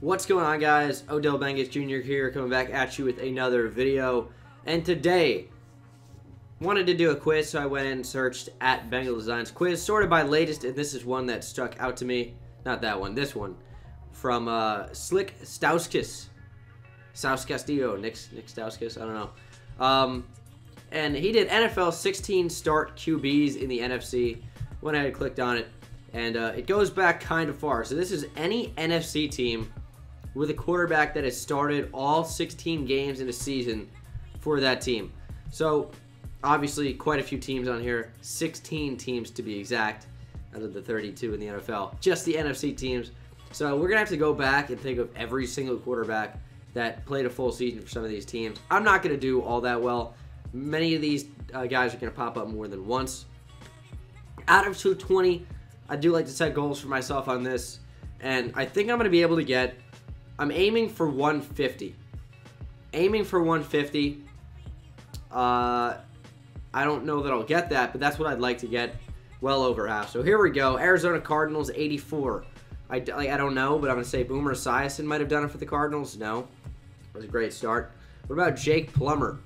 What's going on guys? Odell Bengus Jr. here coming back at you with another video. And today, wanted to do a quiz so I went and searched at Bengal Designs quiz sorted by latest and this is one that stuck out to me. Not that one, this one. From uh, Slick Stauskis. Saus Castillo, Nick, Nick Stauskis, I don't know. Um, and he did NFL 16 start QBs in the NFC. Went ahead and clicked on it. And uh, it goes back kind of far. So this is any NFC team with a quarterback that has started all 16 games in a season for that team. So obviously quite a few teams on here. 16 teams to be exact out of the 32 in the NFL. Just the NFC teams. So we're going to have to go back and think of every single quarterback that played a full season for some of these teams. I'm not going to do all that well. Many of these uh, guys are going to pop up more than once. Out of 220, I do like to set goals for myself on this. And I think I'm going to be able to get, I'm aiming for 150. Aiming for 150. Uh, I don't know that I'll get that, but that's what I'd like to get well over half. So here we go. Arizona Cardinals, 84. I, like, I don't know, but I'm going to say Boomer Esiason might have done it for the Cardinals. No. It was a great start. What about Jake Plummer?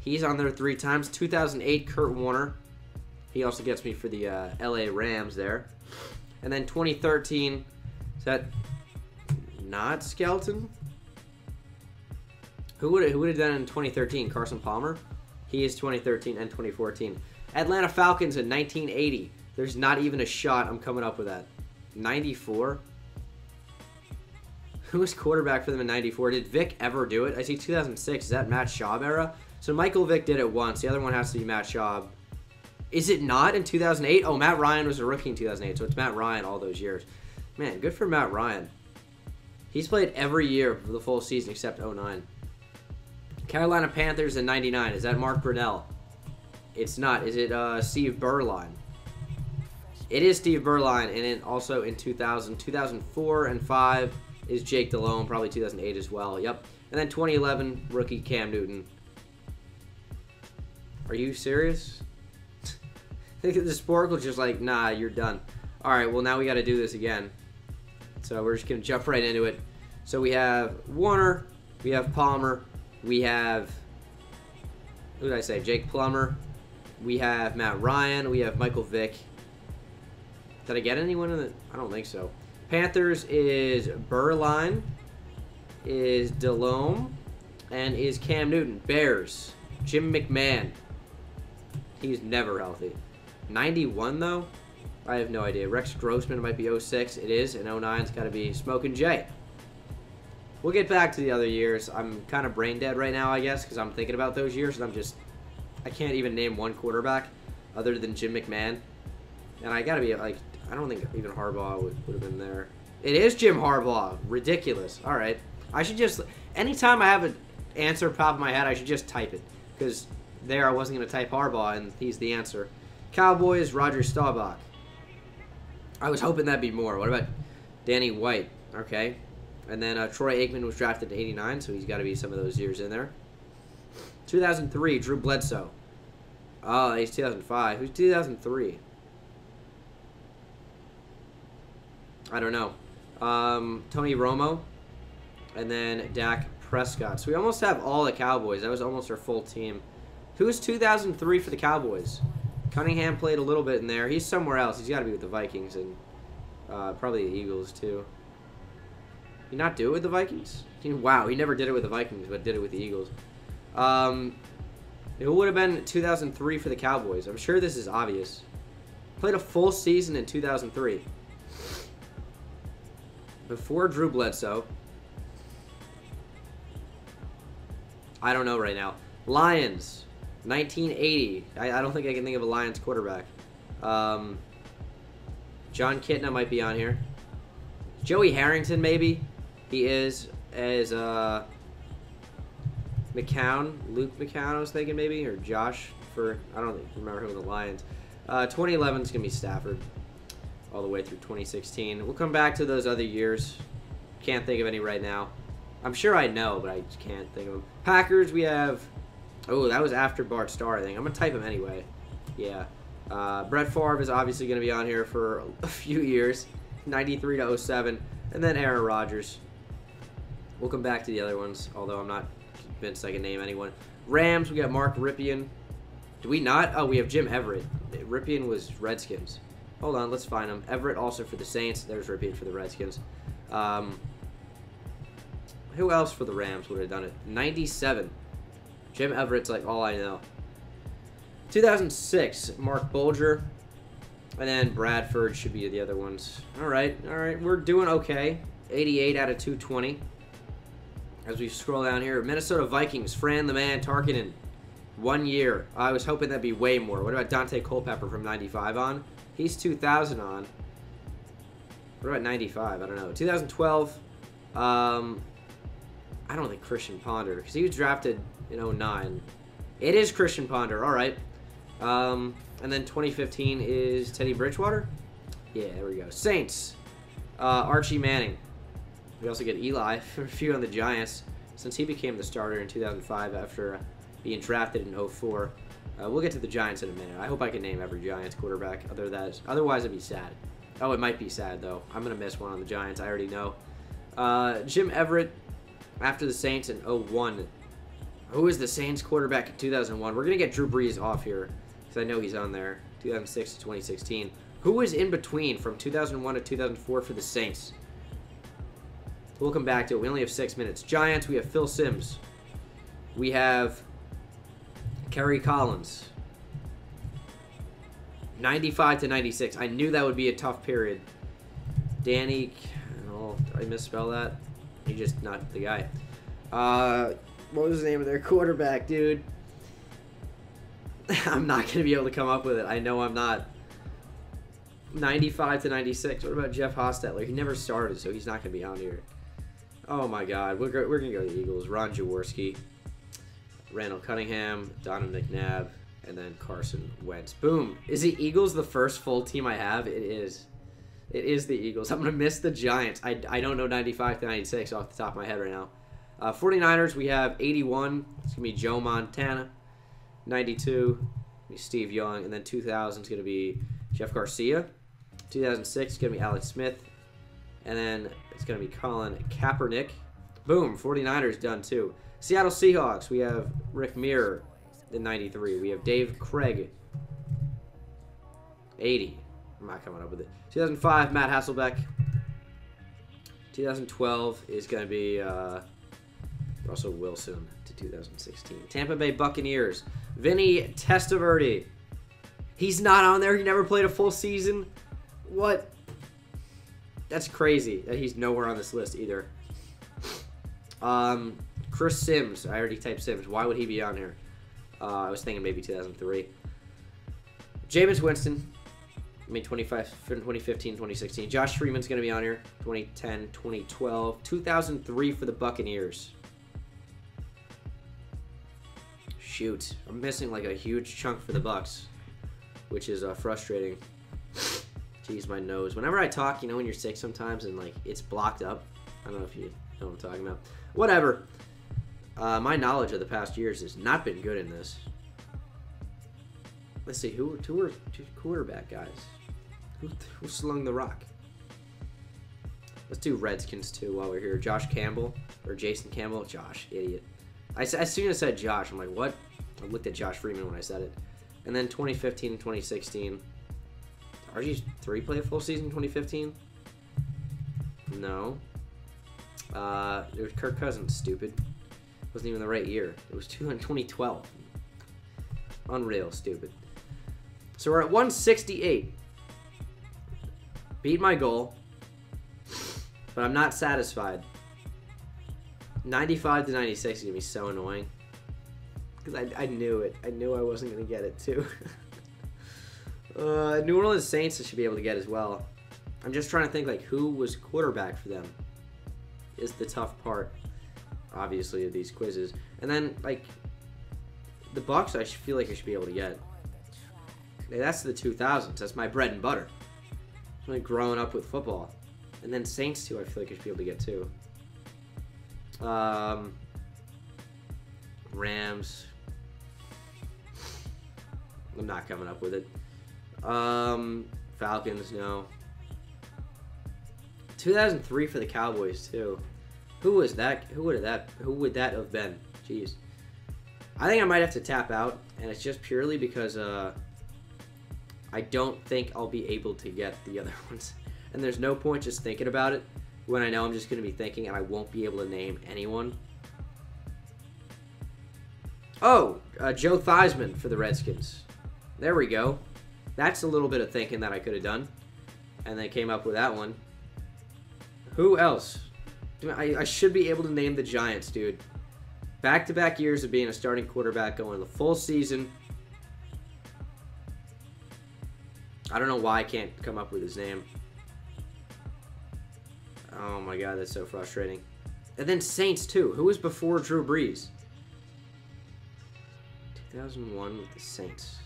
He's on there three times. 2008, Kurt Warner. He also gets me for the uh, LA Rams there. And then 2013, is that not Skelton? Who would who would have done in 2013? Carson Palmer. He is 2013 and 2014. Atlanta Falcons in 1980. There's not even a shot I'm coming up with that. 94. Who was quarterback for them in 94? Did Vick ever do it? I see 2006. Is that Matt Schaub era? So Michael Vick did it once. The other one has to be Matt Schaub. Is it not in 2008? Oh, Matt Ryan was a rookie in 2008, so it's Matt Ryan all those years. Man, good for Matt Ryan. He's played every year for the full season except 09. Carolina Panthers in 99. Is that Mark Brunell? It's not. Is it uh, Steve Beuerlein? It is Steve Beuerlein, and then also in 2000, 2004 and 5 is Jake Delhomme, probably 2008 as well. Yep. And then 2011, rookie Cam Newton. Are you serious? I think the Sporcle's just like, nah, you're done. All right, well, now we got to do this again. So we're just going to jump right into it. So we have Warner, we have Palmer, we have, who did I say? Jake Plummer. We have Matt Ryan. We have Michael Vick. Did I get anyone in the? I don't think so. Panthers is Beuerlein, is Delhomme, and is Cam Newton. Bears, Jim McMahon. He's never healthy. 91 though? I have no idea. Rex Grossman might be 06. It is, and 09's got to be Smoking Jay. We'll get back to the other years. I'm kind of brain dead right now, I guess, because I'm thinking about those years, and I'm just... I can't even name one quarterback other than Jim McMahon. And I got to be, like, I don't think even Harbaugh would, would have been there. It is Jim Harbaugh. Ridiculous. All right. I should just... Anytime I have an answer pop in my head, I should just type it. Because there I wasn't going to type Harbaugh, and he's the answer. Cowboys, Roger Staubach. I was hoping that'd be more. What about Danny White? Okay. And then uh, Troy Aikman was drafted in 89, so he's got to be some of those years in there. 2003, Drew Bledsoe. Oh, he's 2005. Who's 2003? I don't know. Um, Tony Romo. And then Dak Prescott. So we almost have all the Cowboys. That was almost our full team. Who was 2003 for the Cowboys? Cunningham played a little bit in there. He's somewhere else. He's got to be with the Vikings and uh, probably the Eagles, too. He not do it with the Vikings? Wow, he never did it with the Vikings, but did it with the Eagles. Um, it would have been 2003 for the Cowboys. I'm sure this is obvious. Played a full season in 2003. Before Drew Bledsoe. I don't know right now. Lions, 1980. I, I don't think I can think of a Lions quarterback. Um, Jon Kitna might be on here. Joey Harrington, maybe. He is as uh, McCown, Luke McCown. I was thinking maybe, or Josh for I don't remember who the Lions. Uh, 2011 is gonna be Stafford, all the way through 2016. We'll come back to those other years. Can't think of any right now. I'm sure I know, but I can't think of them. Packers, we have. Oh, that was after Bart Starr, I think. I'm gonna type him anyway. Yeah. Uh, Brett Favre is obviously gonna be on here for a few years, 93 to 07, and then Aaron Rodgers. We'll come back to the other ones, although I'm not convinced I can name anyone. Rams, we got Mark Rypien. Do we not? Oh, we have Jim Everett. Ripien was Redskins. Hold on, let's find him. Everett also for the Saints. There's Rypien for the Redskins. Um, who else for the Rams would have done it? 97. Jim Everett's like all I know. 2006, Marc Bulger. And then Bradford should be the other ones. All right, all right, we're doing okay. 88 out of 220. As we scroll down here, Minnesota Vikings, Fran the Man Tarkenton. One year. I was hoping that'd be way more. What about Daunte Culpepper from 95 on? He's 2000 on. What about 95? I don't know. 2012, um, I don't think Christian Ponder, because he was drafted in 09. It is Christian Ponder, all right. Um, and then 2015 is Teddy Bridgewater. Yeah, there we go. Saints, uh, Archie Manning. We also get Eli for a few on the Giants, since he became the starter in 2005 after being drafted in 04. Uh, we'll get to the Giants in a minute. I hope I can name every Giants quarterback. Other that, otherwise, it'd be sad. Oh, it might be sad though. I'm gonna miss one on the Giants. I already know. Uh, Jim Everett after the Saints in 01. Who is the Saints quarterback in 2001? We're gonna get Drew Brees off here because I know he's on there. 2006 to 2016. Who was in between from 2001 to 2004 for the Saints? We'll come back to it. We only have six minutes. Giants, we have Phil Simms. We have Kerry Collins. 95 to 96. I knew that would be a tough period. Danny, oh, I misspell that? He's just not the guy. Uh, what was the name of their quarterback, dude? I'm not going to be able to come up with it. I know I'm not. 95 to 96. What about Jeff Hostetler? He never started, so he's not going to be on here. Oh my God. We're, we're going to go to the Eagles. Ron Jaworski, Randall Cunningham, Donovan McNabb, and then Carson Wentz. Boom. Is the Eagles the first full team I have? It is. It is the Eagles. I'm going to miss the Giants. I, I don't know 95 to 96 off the top of my head right now. Uh, 49ers, we have 81. It's going to be Joe Montana. 92, Steve Young. And then 2000 is going to be Jeff Garcia. 2006 is going to be Alex Smith. And then it's going to be Colin Kaepernick. Boom, 49ers done too. Seattle Seahawks, we have Rick Mirer in 93. We have Dave Krieg, 80. I'm not coming up with it. 2005, Matt Hasselbeck. 2012 is going to be uh, Russell Wilson to 2016. Tampa Bay Buccaneers, Vinny Testaverde. He's not on there. He never played a full season. What? That's crazy that he's nowhere on this list either. Um, Chris Simms. I already typed Simms. Why would he be on here? Uh, I was thinking maybe 2003. Jameis Winston. I mean, 25, 2015, 2016. Josh Freeman's going to be on here. 2010, 2012. 2003 for the Buccaneers. Shoot. I'm missing like a huge chunk for the Bucks, which is uh, frustrating. Jeez, my nose. Whenever I talk, you know when you're sick sometimes and like it's blocked up? I don't know if you know what I'm talking about. Whatever. Uh, my knowledge of the past years has not been good in this. Let's see, who, who are two quarterback guys? Who, who slung the rock? Let's do Redskins too while we're here. Josh Campbell or Jason Campbell. Josh, idiot. I, as soon as I said Josh, I'm like, what? I looked at Josh Freeman when I said it. And then 2015 and 2016. RG3 play a full season 2015? No. Uh, it was Kirk Cousins, stupid. It Wasn't even the right year. It was 2012. Unreal, stupid. So we're at 168. Beat my goal. But I'm not satisfied. 95 to 96 is going to be so annoying. Because I, I knew it. I knew I wasn't going to get it, too. uh, New Orleans Saints I should be able to get as well. I'm just trying to think, like, who was quarterback for them is the tough part, obviously, of these quizzes. And then, like, the Bucks I feel like I should be able to get. That's the 2000s. That's my bread and butter. It's like growing up with football. And then Saints, too, I feel like I should be able to get, too. Um, Rams. I'm not coming up with it. Um, Falcons, no. 2003 for the Cowboys, too. Who was that? Who would that? Who would that have been? Jeez. I think I might have to tap out, and it's just purely because uh, I don't think I'll be able to get the other ones. And there's no point just thinking about it when I know I'm just going to be thinking and I won't be able to name anyone. Oh, uh, Joe Theismann for the Redskins. There we go. That's a little bit of thinking that I could have done. And they came up with that one. Who else? I, I should be able to name the Giants, dude. Back to back years of being a starting quarterback going the full season. I don't know why I can't come up with his name. Oh my god, that's so frustrating. And then Saints, too. Who was before Drew Brees? 2001 with the Saints.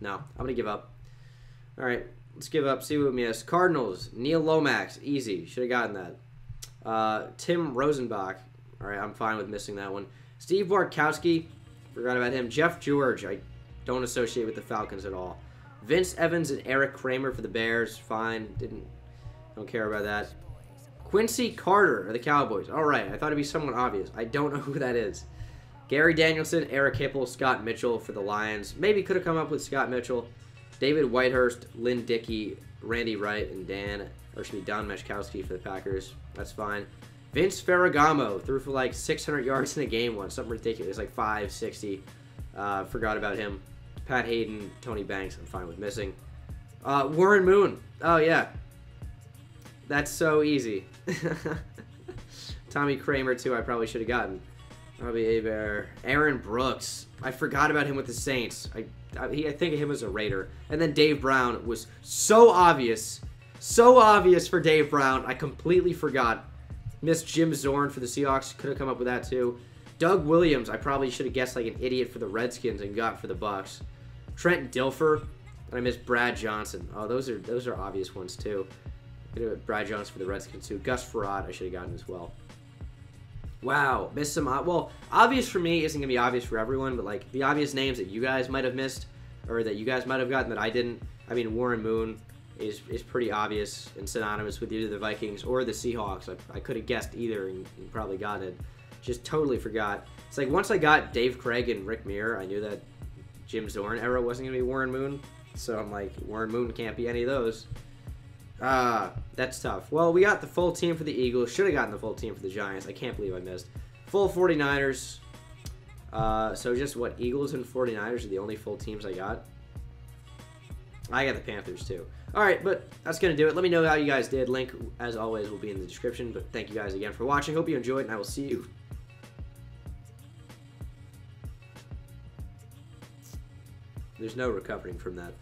No, I'm going to give up. All right, let's give up. See what we miss. Cardinals, Neil Lomax. Easy. Should have gotten that. Uh, Timm Rosenbach. All right, I'm fine with missing that one. Steve Bartkowski. Forgot about him. Jeff George. I don't associate with the Falcons at all. Vince Evans and Eric Kramer for the Bears. Fine. Didn't. Don't care about that. Quincy Carter of the Cowboys. All right. I thought it'd be somewhat obvious. I don't know who that is. Gary Danielson, Eric Hipple, Scott Mitchell for the Lions. Maybe could have come up with Scott Mitchell. David Whitehurst, Lynn Dickey, Randy Wright, and Dan, or should be Don Majkowski for the Packers. That's fine. Vince Ferragamo threw for like 600 yards in a game once, something ridiculous, like 560. Uh, forgot about him. Pat Haden, Tony Banks, I'm fine with missing. Uh, Warren Moon. Oh, yeah. That's so easy. Tommy Kramer, too, I probably should have gotten. Robbie Hebert. Aaron Brooks. I forgot about him with the Saints. I, I, I think of him as a Raider. And then Dave Brown was so obvious. So obvious for Dave Brown. I completely forgot. Missed Jim Zorn for the Seahawks. Could have come up with that too. Doug Williams. I probably should have guessed like an idiot for the Redskins and got for the Bucks. Trent Dilfer. And I missed Brad Johnson. Oh, those are those are obvious ones too. Brad Johnson for the Redskins too. Gus Frerotte I should have gotten as well. Wow, missed some. Well, obvious for me isn't gonna be obvious for everyone, but like the obvious names that you guys might have missed, or that you guys might have gotten that I didn't. I mean, Warren Moon is is pretty obvious and synonymous with either the Vikings or the Seahawks. I, I could have guessed either and, and, probably got it. Just totally forgot. It's like once I got Dave Krieg and Rick Mirer, I knew that Jim Zorn era wasn't gonna be Warren Moon. So I'm like, Warren Moon can't be any of those. Ah, uh, that's tough. Well, we got the full team for the Eagles. Should have gotten the full team for the Giants. I can't believe I missed. Full 49ers. Uh, so just what, Eagles and 49ers are the only full teams I got? I got the Panthers too. All right, but that's going to do it. Let me know how you guys did. Link, as always, will be in the description. But thank you guys again for watching. Hope you enjoyed, and I will see you. There's no recovering from that.